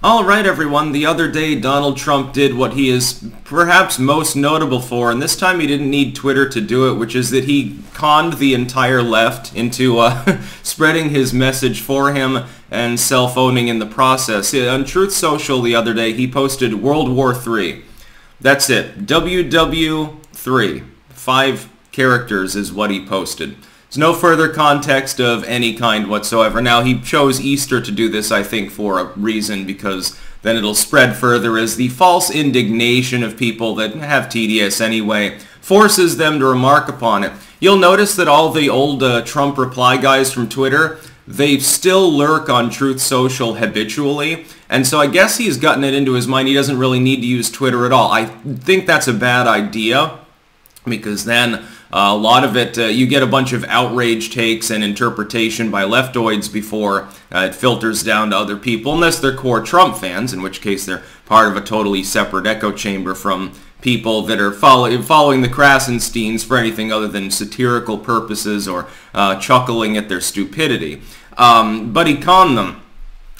All right, everyone. The other day, Donald Trump did what he is perhaps most notable for, and this time he didn't need Twitter to do it, which is that he conned the entire left into uh, spreading his message for him and self-owning in the process. On Truth Social the other day, he posted World War III. That's it. WW3. Five characters is what he posted. There's no further context of any kind whatsoever. Now, he chose Easter to do this, I think, for a reason, because then it'll spread further as the false indignation of people that have TDS anyway forces them to remark upon it. You'll notice that all the old uh, Trump reply guys from Twitter, they still lurk on Truth Social habitually. And so I guess he's gotten it into his mind he doesn't really need to use Twitter at all. I think that's a bad idea because then uh, a lot of it, uh, you get a bunch of outrage takes and interpretation by leftoids before uh, it filters down to other people, unless they're core Trump fans, in which case they're part of a totally separate echo chamber from people that are follow, following the Krassensteins for anything other than satirical purposes or uh, chuckling at their stupidity. Um, but he conned them.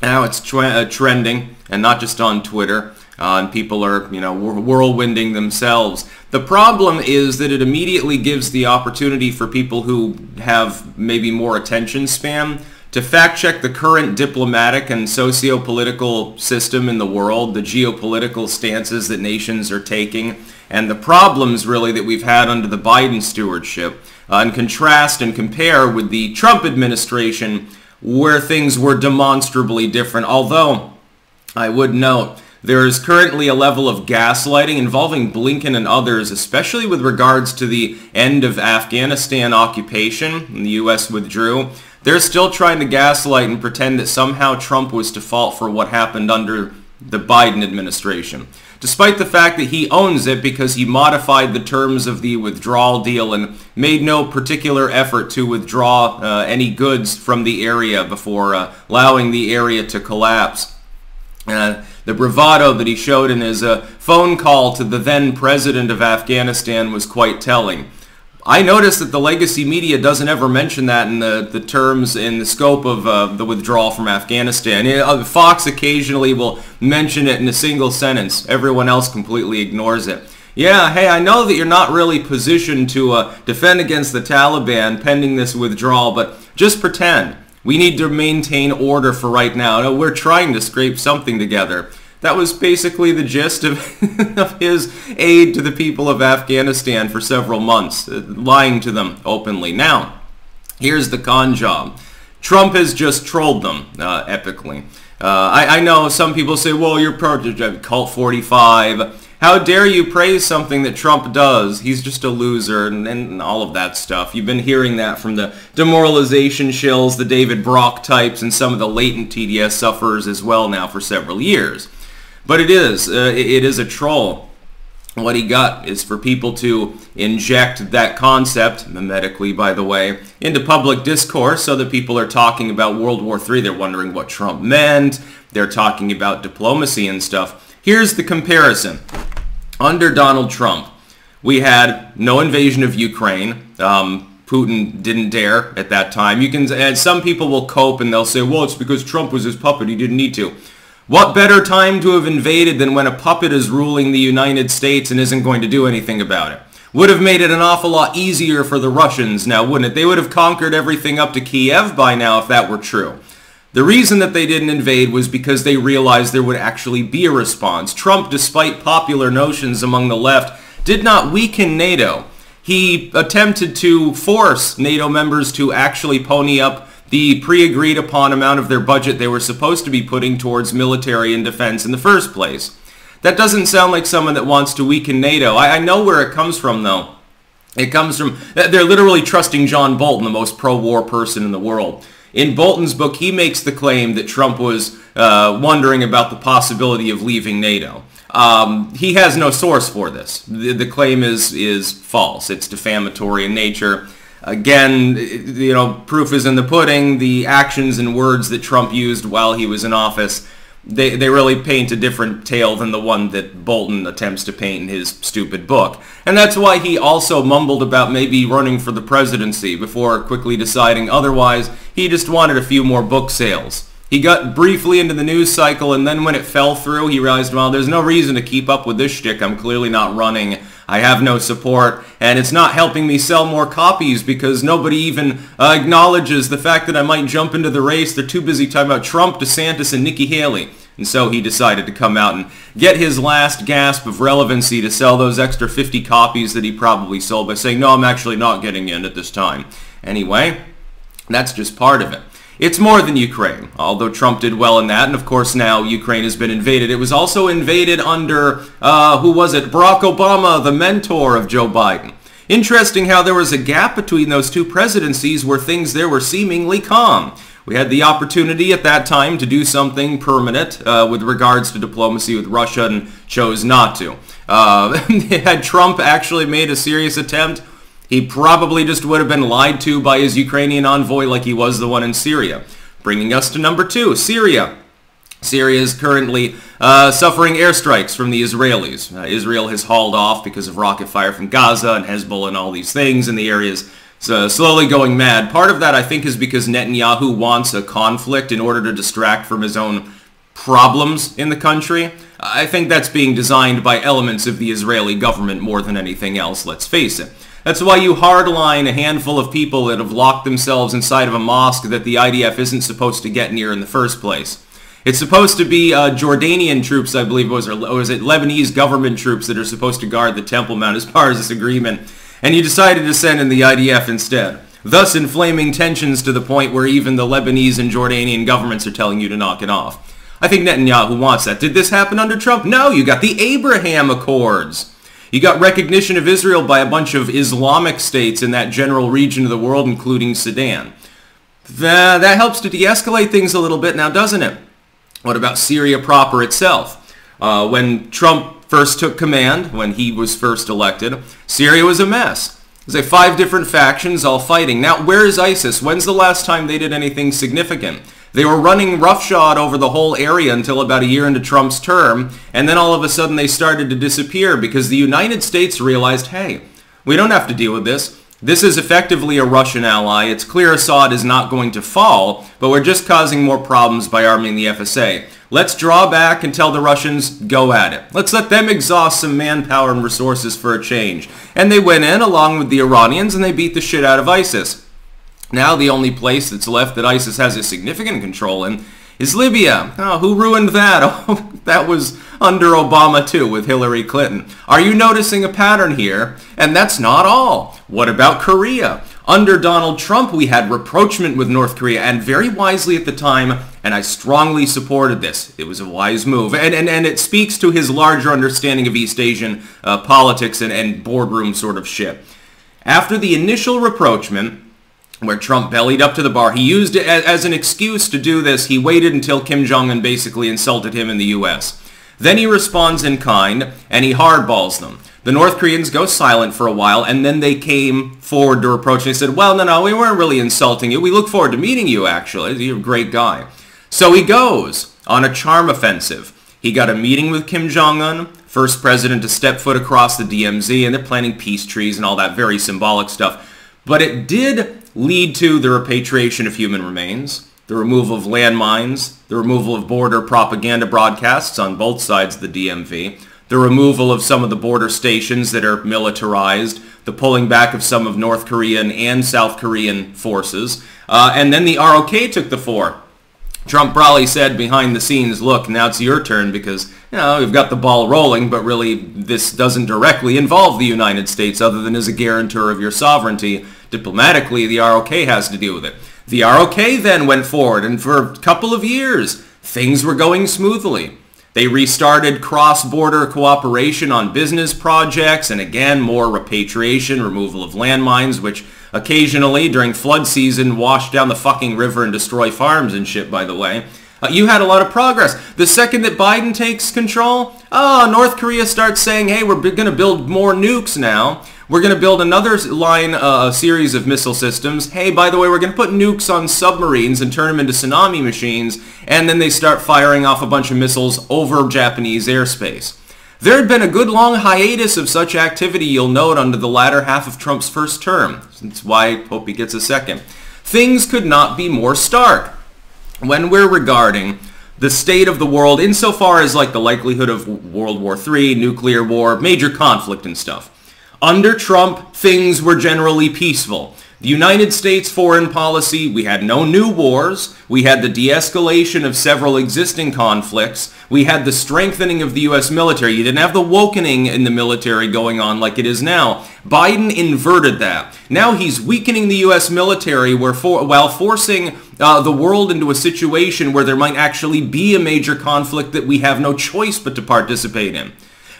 Now it's uh, trending, and not just on Twitter uh, and people are, you know, whirlwinding themselves. The problem is that it immediately gives the opportunity for people who have maybe more attention span to fact check the current diplomatic and socio-political system in the world, the geopolitical stances that nations are taking, and the problems really that we've had under the Biden stewardship, uh, and contrast and compare with the Trump administration where things were demonstrably different. Although I would note there is currently a level of gaslighting involving Blinken and others, especially with regards to the end of Afghanistan occupation the U.S. withdrew. They're still trying to gaslight and pretend that somehow Trump was to fault for what happened under the Biden administration, despite the fact that he owns it because he modified the terms of the withdrawal deal and made no particular effort to withdraw uh, any goods from the area before uh, allowing the area to collapse. Uh, the bravado that he showed in his uh, phone call to the then president of Afghanistan was quite telling. I noticed that the legacy media doesn't ever mention that in the, the terms in the scope of uh, the withdrawal from Afghanistan. Uh, Fox occasionally will mention it in a single sentence. Everyone else completely ignores it. Yeah, hey, I know that you're not really positioned to uh, defend against the Taliban pending this withdrawal, but just pretend. We need to maintain order for right now. No, we're trying to scrape something together. That was basically the gist of, of his aid to the people of Afghanistan for several months, uh, lying to them openly. Now, here's the con job. Trump has just trolled them uh, epically. Uh, I, I, know some people say, well, you're part of Cult 45. How dare you praise something that Trump does? He's just a loser and, and, all of that stuff. You've been hearing that from the demoralization shills, the David Brock types, and some of the latent TDS sufferers as well now for several years. But it is, uh, it is a troll. What he got is for people to inject that concept, mimetically by the way, into public discourse so that people are talking about World War III. They're wondering what Trump meant. They're talking about diplomacy and stuff. Here's the comparison under Donald Trump, we had no invasion of Ukraine. Um, Putin didn't dare at that time. You can, and some people will cope and they'll say, well, it's because Trump was his puppet. He didn't need to. What better time to have invaded than when a puppet is ruling the United States and isn't going to do anything about it? Would have made it an awful lot easier for the Russians now, wouldn't it? They would have conquered everything up to Kiev by now if that were true. The reason that they didn't invade was because they realized there would actually be a response. Trump, despite popular notions among the left, did not weaken NATO. He attempted to force NATO members to actually pony up the pre-agreed upon amount of their budget they were supposed to be putting towards military and defense in the first place. That doesn't sound like someone that wants to weaken NATO. I, I know where it comes from, though. It comes from, they're literally trusting John Bolton, the most pro-war person in the world. In Bolton's book, he makes the claim that Trump was uh, wondering about the possibility of leaving NATO. Um, he has no source for this. The, the, claim is is false. It's defamatory in nature. Again, you know, proof is in the pudding. The actions and words that Trump used while he was in office they, they really paint a different tale than the one that Bolton attempts to paint in his stupid book. And that's why he also mumbled about maybe running for the presidency before quickly deciding otherwise. He just wanted a few more book sales. He got briefly into the news cycle, and then when it fell through, he realized, well, there's no reason to keep up with this shtick. I'm clearly not running. I have no support, and it's not helping me sell more copies because nobody even uh, acknowledges the fact that I might jump into the race. They're too busy talking about Trump, DeSantis, and Nikki Haley. And so he decided to come out and get his last gasp of relevancy to sell those extra 50 copies that he probably sold by saying, no, I'm actually not getting in at this time. Anyway, that's just part of it. It's more than Ukraine, although Trump did well in that, and of course now Ukraine has been invaded. It was also invaded under, uh, who was it, Barack Obama, the mentor of Joe Biden. Interesting how there was a gap between those two presidencies where things there were seemingly calm. We had the opportunity at that time to do something permanent uh, with regards to diplomacy with Russia and chose not to. Uh, had Trump actually made a serious attempt, he probably just would have been lied to by his Ukrainian envoy like he was the one in Syria. Bringing us to number two, Syria. Syria is currently uh, suffering airstrikes from the Israelis. Uh, Israel has hauled off because of rocket fire from Gaza and Hezbollah and all these things, and the area is uh, slowly going mad. Part of that, I think, is because Netanyahu wants a conflict in order to distract from his own problems in the country. I think that's being designed by elements of the Israeli government more than anything else, let's face it. That's why you hardline a handful of people that have locked themselves inside of a mosque that the IDF isn't supposed to get near in the first place. It's supposed to be uh, Jordanian troops, I believe was, or was it Lebanese government troops that are supposed to guard the Temple Mount as part of this agreement, and you decided to send in the IDF instead, thus inflaming tensions to the point where even the Lebanese and Jordanian governments are telling you to knock it off. I think Netanyahu wants that. Did this happen under Trump? No, you got the Abraham Accords. You got recognition of Israel by a bunch of Islamic states in that general region of the world, including Sudan. That, that helps to de-escalate things a little bit now, doesn't it? What about Syria proper itself? Uh, when Trump first took command, when he was first elected, Syria was a mess. There's like five different factions all fighting. Now, where is ISIS? When's the last time they did anything significant? They were running roughshod over the whole area until about a year into Trump's term, and then all of a sudden they started to disappear because the United States realized, hey, we don't have to deal with this. This is effectively a Russian ally. It's clear Assad is not going to fall, but we're just causing more problems by arming the FSA. Let's draw back and tell the Russians, go at it. Let's let them exhaust some manpower and resources for a change. And they went in along with the Iranians and they beat the shit out of ISIS. Now the only place that's left that ISIS has a significant control in is Libya. Oh, who ruined that? Oh, that was under Obama too with Hillary Clinton. Are you noticing a pattern here? And that's not all. What about Korea? Under Donald Trump, we had rapprochement with North Korea, and very wisely at the time, and I strongly supported this. It was a wise move, and, and, and it speaks to his larger understanding of East Asian uh, politics and, and boardroom sort of shit. After the initial rapprochement, where Trump bellied up to the bar. He used it as an excuse to do this. He waited until Kim Jong-un basically insulted him in the U.S. Then he responds in kind, and he hardballs them. The North Koreans go silent for a while, and then they came forward to approach, and said, well, no, no, we weren't really insulting you. We look forward to meeting you, actually. You're a great guy. So he goes on a charm offensive. He got a meeting with Kim Jong-un, first president to step foot across the DMZ, and they're planting peace trees and all that very symbolic stuff. But it did lead to the repatriation of human remains, the removal of landmines, the removal of border propaganda broadcasts on both sides of the DMV, the removal of some of the border stations that are militarized, the pulling back of some of North Korean and South Korean forces, uh, and then the ROK took the fore. Trump probably said behind the scenes, look, now it's your turn because, you know, you've got the ball rolling, but really this doesn't directly involve the United States other than as a guarantor of your sovereignty diplomatically, the ROK has to deal with it. The ROK then went forward, and for a couple of years, things were going smoothly. They restarted cross-border cooperation on business projects, and again, more repatriation, removal of landmines, which occasionally, during flood season, wash down the fucking river and destroy farms and shit, by the way. Uh, you had a lot of progress. The second that Biden takes control, oh, North Korea starts saying, hey, we're going to build more nukes now. We're going to build another line, uh, series of missile systems. Hey, by the way, we're going to put nukes on submarines and turn them into tsunami machines, and then they start firing off a bunch of missiles over Japanese airspace. There had been a good long hiatus of such activity, you'll note, under the latter half of Trump's first term. That's why I hope he gets a second. Things could not be more stark. when we're regarding the state of the world insofar as like the likelihood of World War III, nuclear war, major conflict and stuff. Under Trump, things were generally peaceful. The United States foreign policy, we had no new wars, we had the de-escalation of several existing conflicts, we had the strengthening of the U.S. military. You didn't have the wokening in the military going on like it is now. Biden inverted that. Now he's weakening the U.S. military for, while forcing uh, the world into a situation where there might actually be a major conflict that we have no choice but to participate in.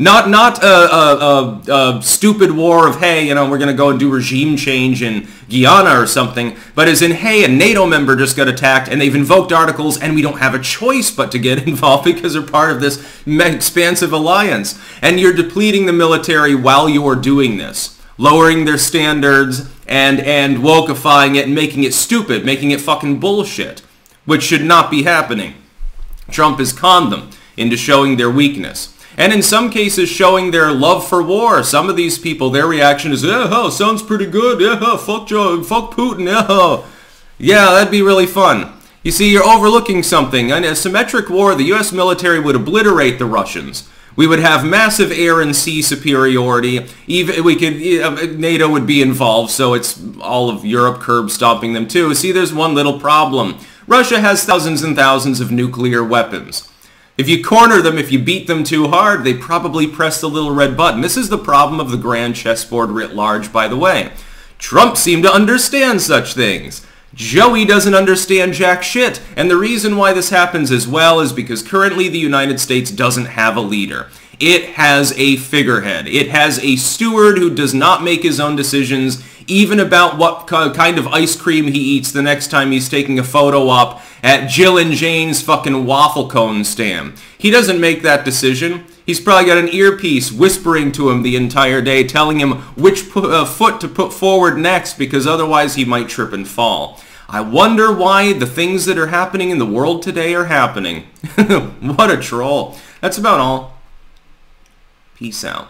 Not not a, a, a, a stupid war of hey, you know, we're going to go and do regime change in Guyana or something, but as in hey, a NATO member just got attacked and they've invoked articles and we don't have a choice but to get involved because they're part of this expansive alliance. And you're depleting the military while you're doing this, lowering their standards and and wokeifying it and making it stupid, making it fucking bullshit, which should not be happening. Trump has conned them into showing their weakness and in some cases showing their love for war. Some of these people, their reaction is, oh, sounds pretty good. Yeah, fuck Joe, fuck Putin. Yeah, yeah, that'd be really fun. You see, you're overlooking something. In a symmetric war, the U.S. military would obliterate the Russians. We would have massive air and sea superiority. Even we could uh, NATO would be involved, so it's all of Europe curb stomping them too. See, there's one little problem. Russia has thousands and thousands of nuclear weapons. If you corner them, if you beat them too hard, they probably press the little red button. This is the problem of the grand chessboard writ large, by the way. Trump seemed to understand such things. Joey doesn't understand jack shit. And the reason why this happens as well is because currently the United States doesn't have a leader. It has a figurehead. It has a steward who does not make his own decisions, even about what kind of ice cream he eats the next time he's taking a photo op at Jill and Jane's fucking waffle cone stand. He doesn't make that decision. He's probably got an earpiece whispering to him the entire day, telling him which uh, foot to put forward next because otherwise he might trip and fall. I wonder why the things that are happening in the world today are happening. what a troll. That's about all. Peace out.